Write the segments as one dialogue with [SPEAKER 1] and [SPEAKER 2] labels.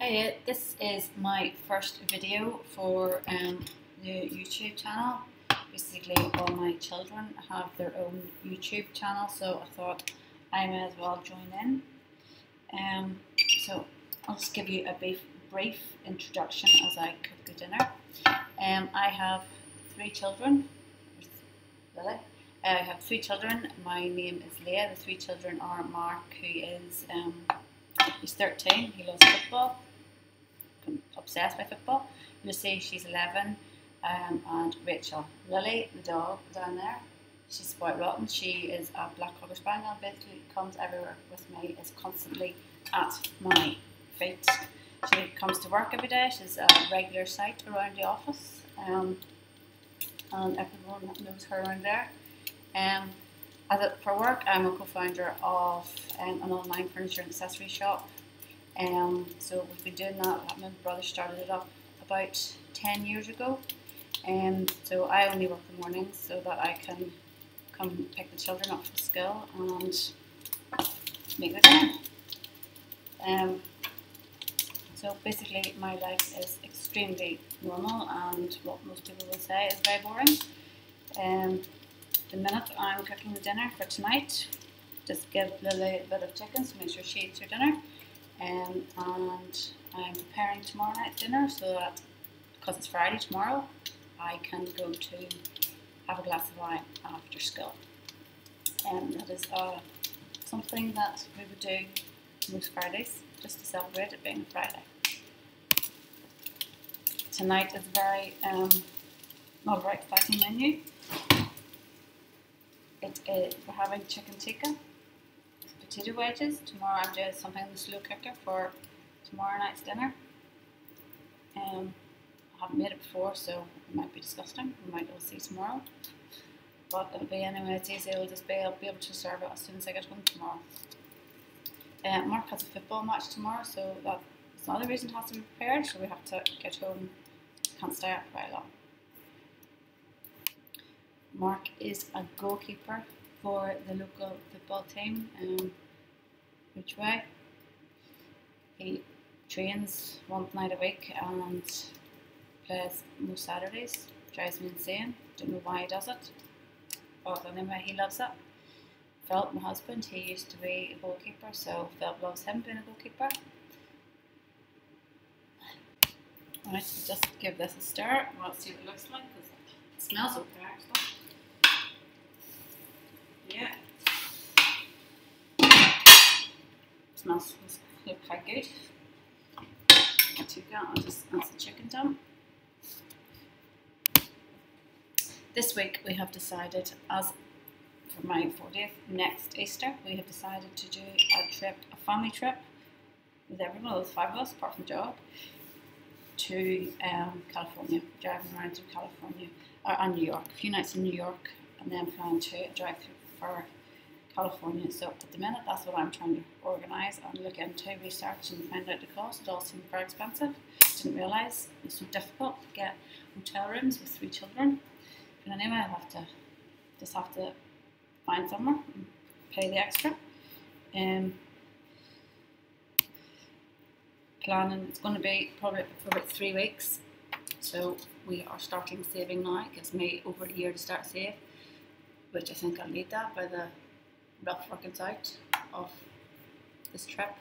[SPEAKER 1] Hey, this is my first video for um, the YouTube channel. Basically, all my children have their own YouTube channel, so I thought I may as well join in. Um, so I'll just give you a brief, brief introduction as I cook the dinner. Um, I have three children. Lily. I have three children. My name is Leah. The three children are Mark, who is um, he's 13. He loves football, obsessed by football. Lucy, she's 11, um, and Rachel. Lily, the dog down there, she's quite rotten. She is a black cocker spaniel. Basically, comes everywhere with me. Is constantly at my feet. She comes to work every day. She's a regular sight around the office, um, and everyone knows her around there. Um, a, for work, I'm a co-founder of um, an online furniture and accessory shop. Um, so we've been doing that. My brother started it up about 10 years ago. And so I only work the mornings so that I can come pick the children up from school and make the dinner. Um, so basically my life is extremely normal and what most people will say is very boring. Um, the minute I'm cooking the dinner for tonight, just give Lily a bit of chicken so make sure she eats her dinner. Um, and I'm preparing tomorrow night dinner so that, because it's Friday tomorrow, I can go to have a glass of wine after school. And um, that is uh, something that we would do most Fridays, just to celebrate it being a Friday. Tonight is very, um, not a very exciting menu. It is, we're having chicken tikka, potato wedges. Tomorrow I'm doing something in the slow cooker for tomorrow night's dinner. Um, I haven't made it before, so it might be disgusting. We might all see tomorrow. But it'll be anyway, it's easy. I'll just be, I'll be able to serve it as soon as I get home tomorrow. Uh, Mark has a football match tomorrow, so that's another reason it has to be prepared. So we have to get home. Can't stay up very long. Mark is a goalkeeper for the local football team, um, Ridgeway. He trains one night a week and plays most Saturdays. Drives me insane. Don't know why he does it. But anyway, he loves it. Philip, my husband, he used to be a goalkeeper, so Philip loves him being a goalkeeper. Alright, just give this a stir. Let's see what it looks like it smells okay actually. Yeah. Smells quite good. Not too good. I'll just the chicken. This week we have decided, as for my 40th next Easter, we have decided to do a trip, a family trip with everyone, with five of us, apart from Dog, to um, California, driving around to California, or uh, New York, a few nights in New York, and then flying to drive through for California. So at the minute, that's what I'm trying to organise and look into, research and find out the cost. It all seemed very expensive. Didn't realise it's so difficult to get hotel rooms with three children. But anyway, I'll have to just have to find somewhere and pay the extra. Um, planning it's going to be probably for about three weeks. So we are starting saving now. It gives me over a year to start save which I think I'll need that by the workings out of this trip.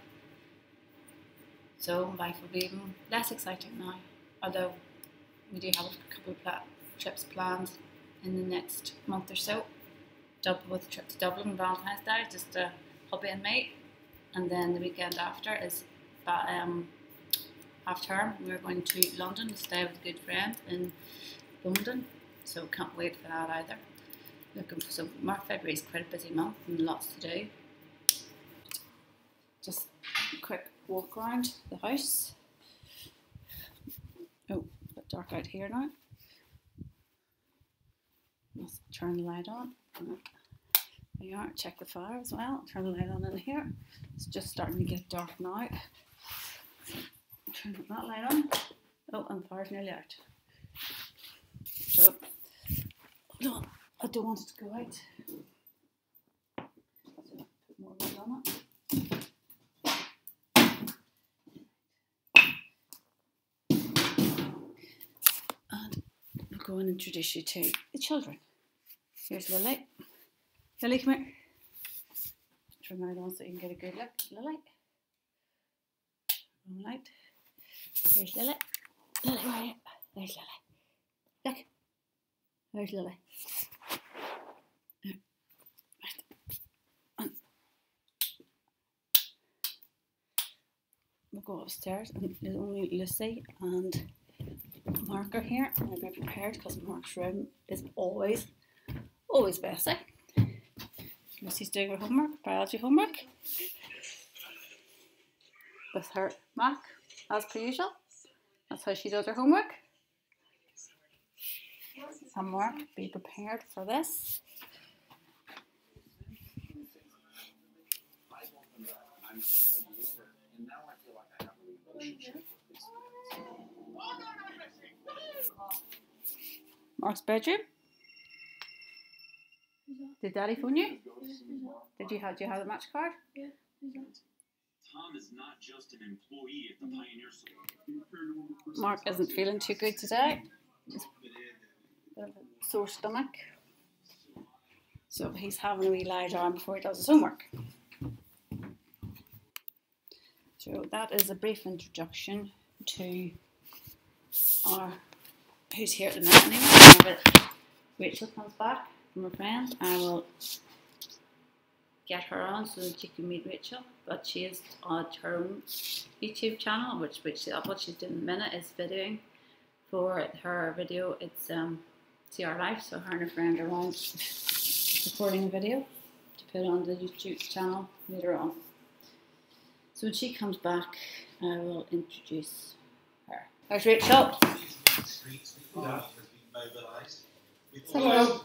[SPEAKER 1] So life will be even less exciting now, although we do have a couple of pla trips planned in the next month or so. Double with a trip to Dublin Valentine's Day, just a hubby and mate, and then the weekend after is um, half term. We're going to London to stay with a good friend in London, so can't wait for that either looking for some. March, February is quite a busy month and lots to do. Just a quick walk around the house. Oh, a bit dark out here now. Let's turn the light on. There you are, check the fire as well. Turn the light on in here. It's just starting to get dark now. Turn that light on. Oh, and the fire's nearly out. So, on. I don't want it to go out. So put more lid on it. And I'll go and introduce you to the children. Here's Lily. Lily, come here. Turn that on so you can get a good look. Lily. All right. There's Lily. Lily, where are you? There's Lily. Look. There's Lily. Go upstairs and there's only Lucy and Mark are here and I've be prepared because Mark's room is always, always messy. Lucy's doing her homework, biology homework with her Mac as per usual. That's how she does her homework. And Mark, be prepared for this. Mark's bedroom. Did Daddy phone you? Did you have? Do you have the match card?
[SPEAKER 2] Tom is not just an employee at the Pioneer.
[SPEAKER 1] Mark isn't feeling too good today. He's a bit of a sore stomach. So he's having a wee lie down before he does his homework. So that is a brief introduction to our who's here at the minute anyway. Rachel comes back from her friend, I will get her on so that you can meet Rachel. But she is on her own YouTube channel, which which uh, what she's doing in the minute is videoing for her video. It's um CR Life, so her and her friend are on recording a video to put on the YouTube channel later on. So when she comes back, I will introduce her. There's Rachel. Hello.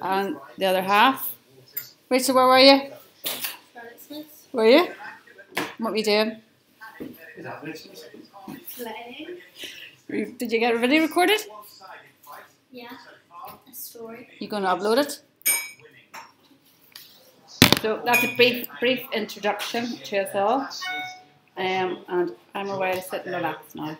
[SPEAKER 1] And the other half. Rachel, where were you? Were you? What were you doing? You- Did you get a video recorded?
[SPEAKER 3] Yeah, a story.
[SPEAKER 1] You going to upload it? So that's a brief, brief introduction to us all. Um, and I'm away to sit and relax now.